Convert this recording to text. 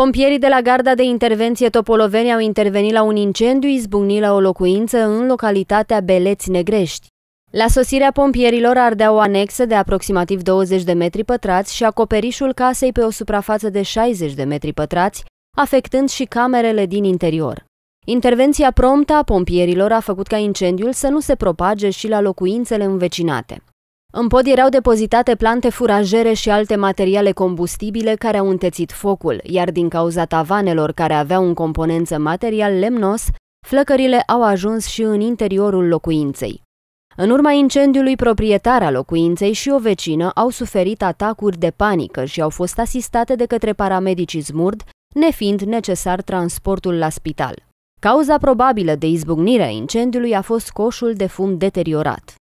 Pompierii de la Garda de Intervenție Topoloveni au intervenit la un incendiu izbucnit la o locuință în localitatea Beleți Negrești. La sosirea pompierilor ardea o anexă de aproximativ 20 de metri pătrați și acoperișul casei pe o suprafață de 60 de metri pătrați, afectând și camerele din interior. Intervenția promptă a pompierilor a făcut ca incendiul să nu se propage și la locuințele învecinate. În pod erau depozitate plante furajere și alte materiale combustibile care au întețit focul, iar din cauza tavanelor care aveau în componență material lemnos, flăcările au ajuns și în interiorul locuinței. În urma incendiului, proprietara locuinței și o vecină au suferit atacuri de panică și au fost asistate de către paramedicii Zmurd, nefiind necesar transportul la spital. Cauza probabilă de izbucnire a incendiului a fost coșul de fum deteriorat.